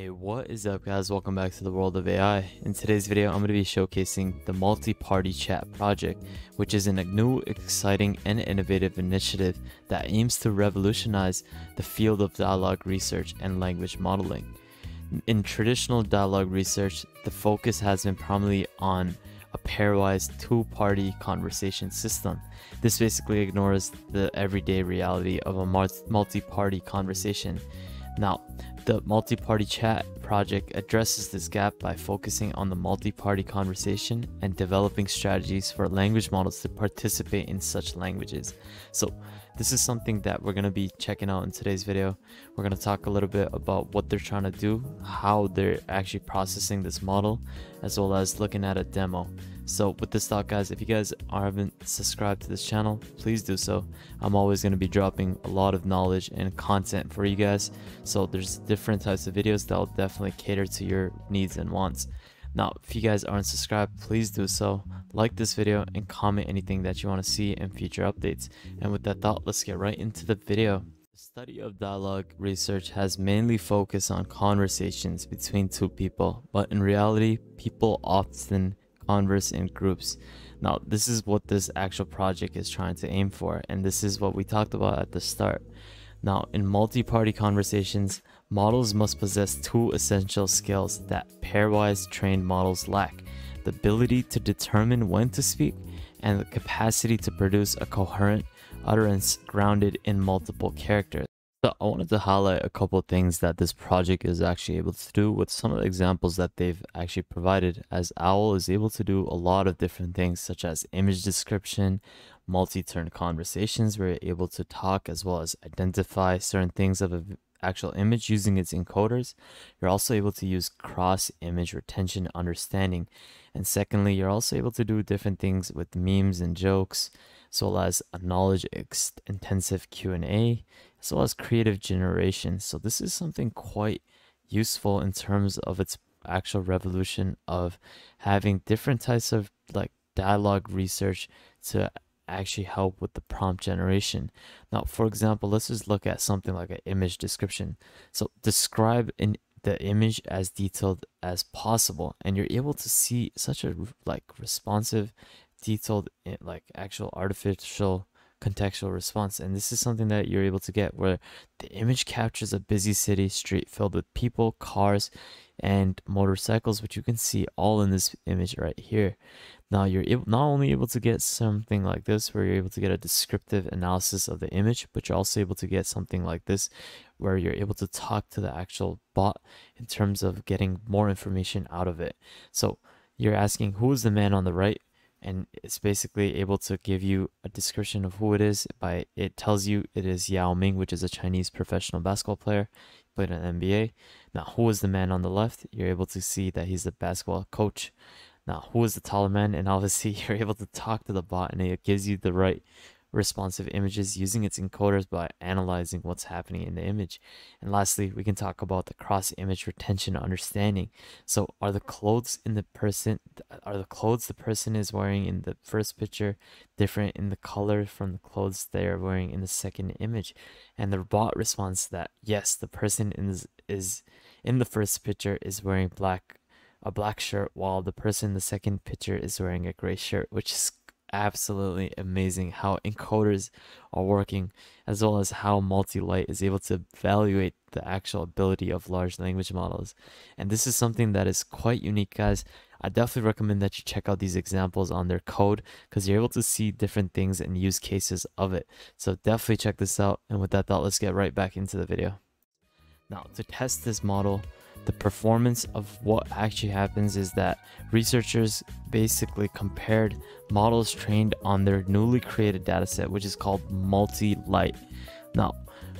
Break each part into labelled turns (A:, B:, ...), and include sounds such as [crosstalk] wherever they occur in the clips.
A: Hey, what is up guys? Welcome back to the world of AI. In today's video, I'm going to be showcasing the multi-party chat project, which is a new, exciting, and innovative initiative that aims to revolutionize the field of dialogue research and language modeling. In traditional dialogue research, the focus has been primarily on a pairwise two-party conversation system. This basically ignores the everyday reality of a multi-party conversation. Now, the multi-party chat project addresses this gap by focusing on the multi-party conversation and developing strategies for language models to participate in such languages. So this is something that we're going to be checking out in today's video. We're going to talk a little bit about what they're trying to do, how they're actually processing this model, as well as looking at a demo. So with this thought guys, if you guys haven't subscribed to this channel, please do so. I'm always going to be dropping a lot of knowledge and content for you guys. So there's different types of videos that will definitely cater to your needs and wants. Now, if you guys aren't subscribed, please do so. Like this video and comment anything that you want to see in future updates. And with that thought, let's get right into the video. The study of dialogue research has mainly focused on conversations between two people, but in reality, people often converse in groups. Now, this is what this actual project is trying to aim for, and this is what we talked about at the start. Now, in multi-party conversations, models must possess two essential skills that pairwise trained models lack. The ability to determine when to speak and the capacity to produce a coherent utterance grounded in multiple characters. So I wanted to highlight a couple of things that this project is actually able to do with some of the examples that they've actually provided as OWL is able to do a lot of different things such as image description, multi-turn conversations where you're able to talk as well as identify certain things of an actual image using its encoders. You're also able to use cross image retention understanding. And secondly, you're also able to do different things with memes and jokes, as well as a knowledge intensive Q&A as well as creative generation. So this is something quite useful in terms of its actual revolution of having different types of like dialogue research to actually help with the prompt generation. Now, for example, let's just look at something like an image description. So describe in the image as detailed as possible and you're able to see such a like responsive detailed eh, like actual artificial contextual response. And this is something that you're able to get where the image captures a busy city street filled with people, cars, and motorcycles, which you can see all in this image right here. Now you're able, not only able to get something like this where you're able to get a descriptive analysis of the image, but you're also able to get something like this where you're able to talk to the actual bot in terms of getting more information out of it. So you're asking who is the man on the right? And it's basically able to give you a description of who it is by it tells you it is Yao Ming, which is a Chinese professional basketball player, played in the NBA. Now, who is the man on the left? You're able to see that he's the basketball coach. Now, who is the taller man? And obviously, [laughs] you're able to talk to the bot, and it gives you the right responsive images using its encoders by analyzing what's happening in the image. And lastly, we can talk about the cross image retention understanding. So are the clothes in the person are the clothes the person is wearing in the first picture different in the color from the clothes they are wearing in the second image? And the bot responds that yes, the person is is in the first picture is wearing black a black shirt while the person in the second picture is wearing a gray shirt, which is absolutely amazing how encoders are working as well as how MultiLIGHT is able to evaluate the actual ability of large language models. And this is something that is quite unique guys. I definitely recommend that you check out these examples on their code because you're able to see different things and use cases of it. So definitely check this out. And with that thought let's get right back into the video. Now to test this model the performance of what actually happens is that researchers basically compared models trained on their newly created dataset, which is called MultiLIGHT. Now,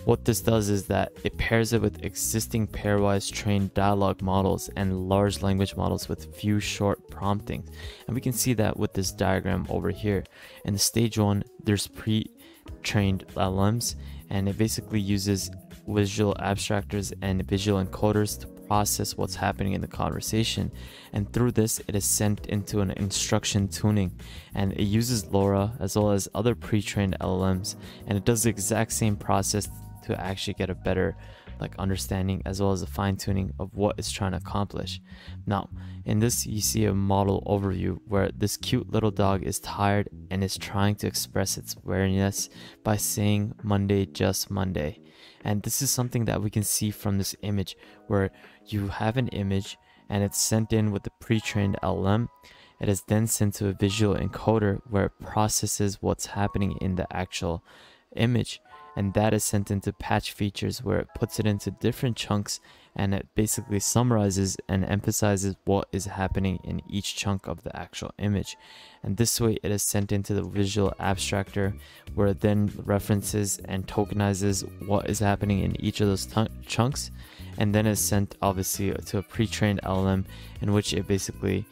A: what this does is that it pairs it with existing pairwise trained dialogue models and large language models with few shot promptings. And we can see that with this diagram over here. In the stage one, there's pre-trained LLMs and it basically uses visual abstractors and visual encoders to process what's happening in the conversation. And through this, it is sent into an instruction tuning and it uses LoRA as well as other pre trained LLMs. And it does the exact same process to actually get a better like understanding as well as the fine tuning of what it's trying to accomplish. Now, in this, you see a model overview where this cute little dog is tired and is trying to express its weariness by saying Monday, just Monday. And this is something that we can see from this image where you have an image and it's sent in with the pre-trained LLM. It is then sent to a visual encoder where it processes what's happening in the actual image and that is sent into patch features where it puts it into different chunks and it basically summarizes and emphasizes what is happening in each chunk of the actual image. And this way it is sent into the visual abstractor where it then references and tokenizes what is happening in each of those chunks and then is sent obviously to a pre-trained LLM in which it basically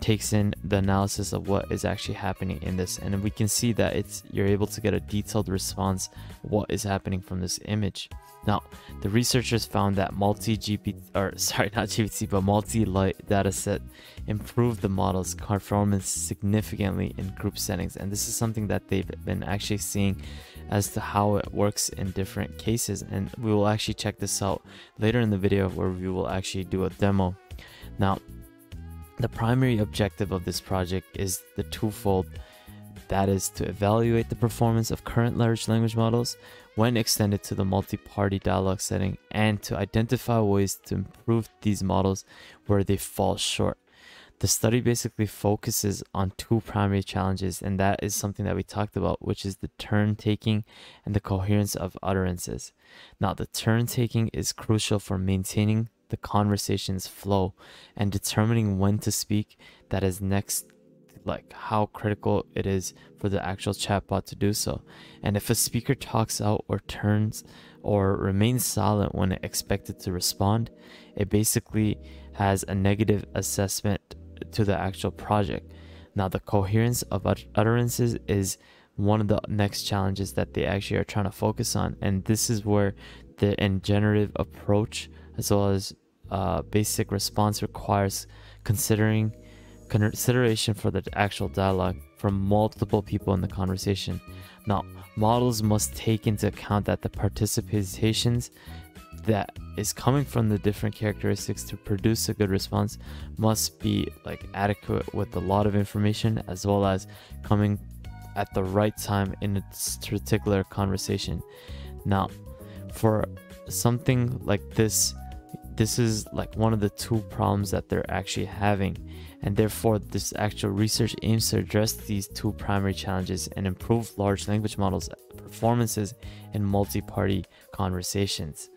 A: takes in the analysis of what is actually happening in this and we can see that it's you're able to get a detailed response what is happening from this image. Now the researchers found that multi gpt or [laughs] sorry not gpt but MultiLIGHT dataset improved the model's performance significantly in group settings and this is something that they've been actually seeing as to how it works in different cases and we will actually check this out later in the video where we will actually do a demo. Now the primary objective of this project is the twofold that is to evaluate the performance of current large language models when extended to the multi-party dialogue setting and to identify ways to improve these models where they fall short. The study basically focuses on two primary challenges, and that is something that we talked about, which is the turn taking and the coherence of utterances. Now, the turn taking is crucial for maintaining the conversation's flow and determining when to speak that is next like how critical it is for the actual chatbot to do so. And if a speaker talks out or turns or remains silent when expected to respond it basically has a negative assessment to the actual project. Now the coherence of utterances is one of the next challenges that they actually are trying to focus on. And this is where the in generative approach as well as uh, basic response requires considering consideration for the actual dialogue from multiple people in the conversation. Now, models must take into account that the participations that is coming from the different characteristics to produce a good response must be like adequate with a lot of information as well as coming at the right time in a particular conversation. Now, for something like this this is like one of the two problems that they're actually having. And therefore this actual research aims to address these two primary challenges and improve large language models performances in multi-party conversations.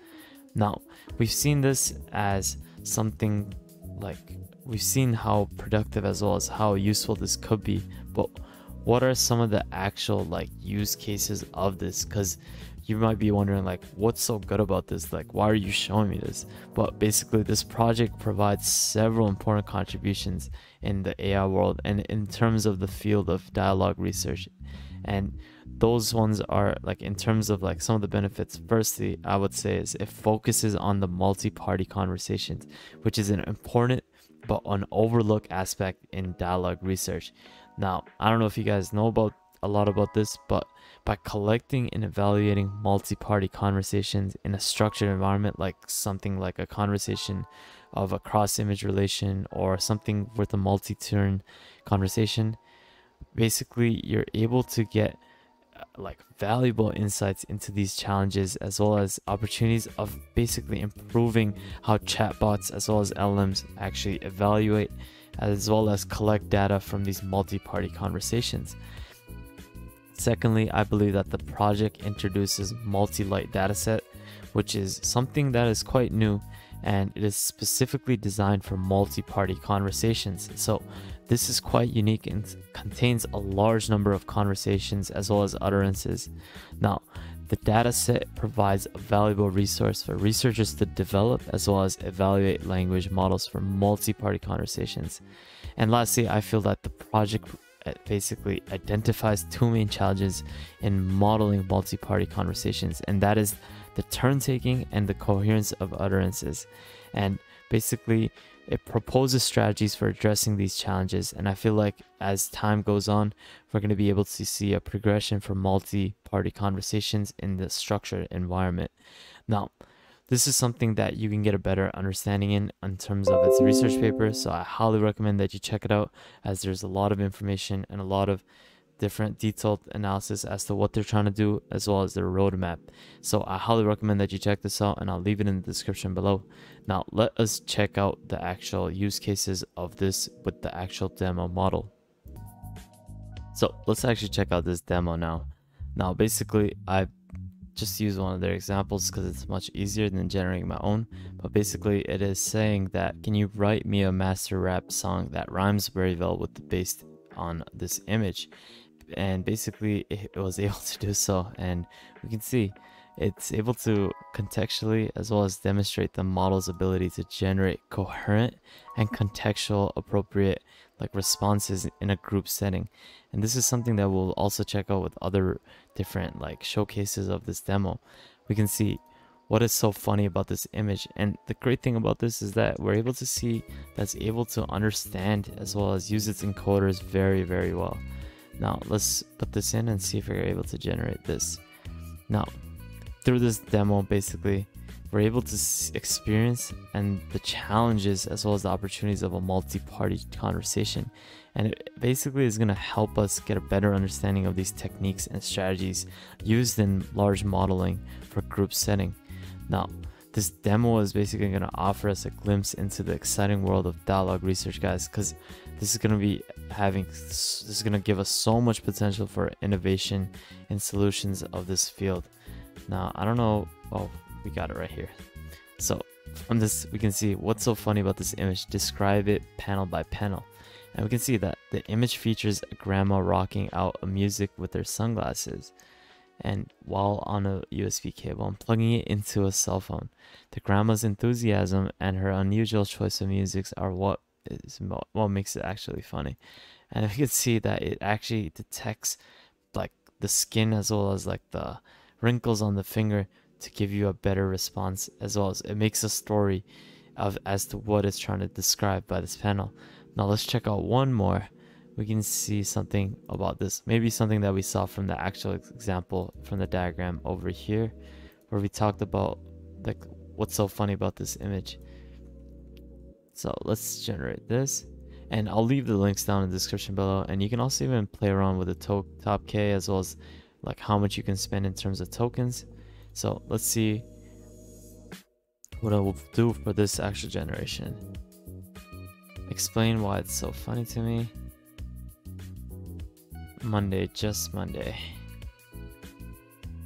A: Now we've seen this as something like we've seen how productive as well as how useful this could be. But what are some of the actual like use cases of this? Because you might be wondering like what's so good about this? Like why are you showing me this? But basically this project provides several important contributions in the ai world and in terms of the field of dialogue research. And those ones are like in terms of like some of the benefits. Firstly i would say is it focuses on the multi-party conversations which is an important but an overlooked aspect in dialogue research. Now i don't know if you guys know about a lot about this but by collecting and evaluating multi party conversations in a structured environment, like something like a conversation of a cross image relation or something with a multi turn conversation. Basically, you're able to get uh, like valuable insights into these challenges as well as opportunities of basically improving how chatbots as well as LMs actually evaluate as well as collect data from these multi-party conversations. Secondly, I believe that the project introduces MultiLIGHT dataset, which is something that is quite new and it is specifically designed for multi-party conversations. So this is quite unique and contains a large number of conversations as well as utterances. Now, the dataset provides a valuable resource for researchers to develop as well as evaluate language models for multi-party conversations. And lastly, I feel that the project Uh, basically identifies two main challenges in modeling multi-party conversations and that is the turn taking and the coherence of utterances. And basically it proposes strategies for addressing these challenges and i feel like as time goes on we're going to be able to see a progression for multi-party conversations in the structured environment. Now this is something that you can get a better understanding in in terms of its research paper so i highly recommend that you check it out as there's a lot of information and a lot of different detailed analysis as to what they're trying to do as well as their roadmap. So i highly recommend that you check this out and i'll leave it in the description below. Now let us check out the actual use cases of this with the actual demo model. So let's actually check out this demo now. Now basically i just use one of their examples because it's much easier than generating my own. But basically, it is saying that can you write me a master rap song that rhymes very well with the based on this image? And basically, it was [laughs] able to do so. And we can see it's able to contextually as well as demonstrate the model's ability to generate coherent and contextual appropriate like responses in a group setting. And this is something that we'll also check out with other different like showcases of this demo. We can see what is so funny about this image. And the great thing about this is that we're able to see that's able to understand as well as use its encoders very very well. Now let's put this in and see if we're able to generate this. Now through this demo basically we're able to experience and the challenges as well as the opportunities of a multi-party conversation. And it basically is going to help us get a better understanding of these techniques and strategies used in large modeling for group setting. Now this demo is basically going to offer us a glimpse into the exciting world of dialogue research guys because this is going to be having this is going to give us so much potential for innovation and solutions of this field now i don't know oh we got it right here. So from this, we can see what's so funny about this image. Describe it panel by panel. And we can see that the image features a grandma rocking out a music with her sunglasses. And while on a USB cable, I'm plugging it into a cell phone. The grandma's enthusiasm and her unusual choice of music are what is what makes it actually funny. And [laughs] we can see that it actually detects like the skin as well as like the wrinkles on the finger to give you a better response as well as it makes a story of as to what it's trying to describe by this panel. Now let's check out one more. We can see something about this. Maybe something that we saw from the actual example from the diagram over here where we talked about like what's so funny about this image. So let's generate this and I'll leave the links down in the description below and you can also even play around with the top K as well as like how much you can spend in terms of tokens so let's see what I will do for this actual generation. Explain why it's so funny to me. Monday, just Monday.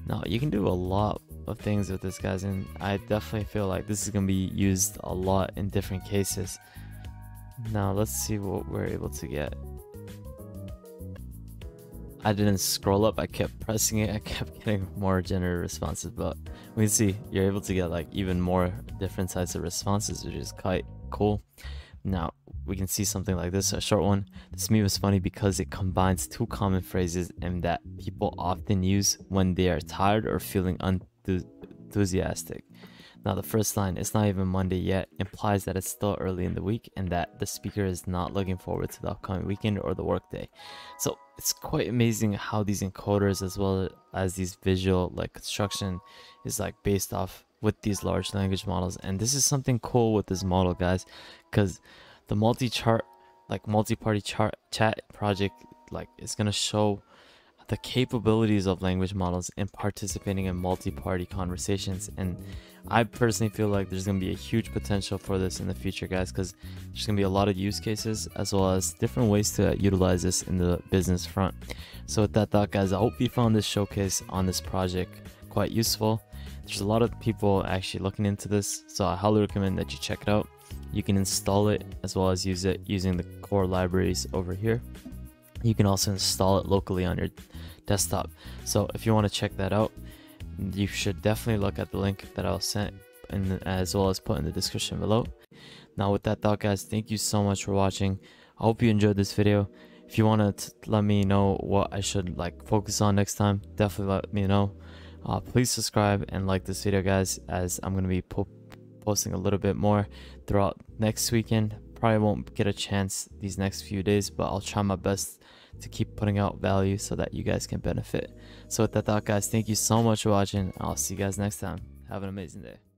A: Now you can do a lot of things with this guys and I definitely feel like this is going to be used a lot in different cases. Now let's see what we're able to get. I didn't scroll up, I kept pressing it, I kept [laughs] getting more generated responses, but we can see you're able to get like even more different types of responses, which is quite cool. Now, we can see something like this, a short one. This meme is funny because it combines two common phrases and that people often use when they are tired or feeling unenthusiastic. Now, the first line, it's not even Monday yet, implies that it's still early in the week and that the speaker is not looking forward to the upcoming weekend or the workday. So, it's quite amazing how these encoders, as well as these visual like construction, is like based off with these large language models. And this is something cool with this model, guys, because the multi chart, like multi party chart chat project, like is gonna show the capabilities of language models in participating in multi-party conversations and i personally feel like there's going to be a huge potential for this in the future guys because there's going to be a lot of use cases as well as different ways to utilize this in the business front. So with that thought guys i hope you found this showcase on this project quite useful. There's a lot of people actually looking into this so i highly recommend that you check it out. You can install it as well as use it using the core libraries over here. You can also install it locally on your desktop. So if you want to check that out, you should definitely look at the link that I'll send and as well as put in the description below. Now with that thought guys, thank you so much for watching. I hope you enjoyed this video. If you want to let me know what I should like focus on next time, definitely let me know. Uh, please subscribe and like this video guys as I'm going to be po posting a little bit more throughout next weekend. Probably won't get a chance these next few days, but I'll try my best to keep putting out value so that you guys can benefit. So with that thought guys, thank you so much for watching. I'll see you guys next time. Have an amazing day.